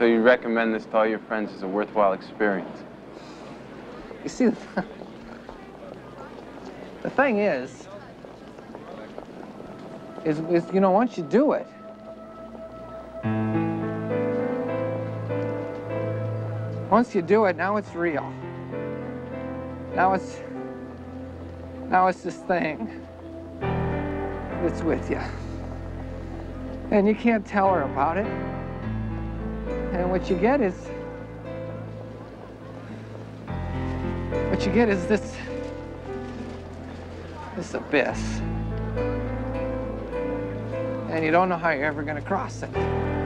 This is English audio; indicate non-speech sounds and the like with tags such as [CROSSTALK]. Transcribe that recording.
So you recommend this to all your friends as a worthwhile experience? You see, [LAUGHS] the thing is, is, is, you know, once you do it, once you do it, now it's real. Now it's, now it's this thing that's with you. And you can't tell her about it. And what you get is, what you get is this, this abyss. And you don't know how you're ever gonna cross it.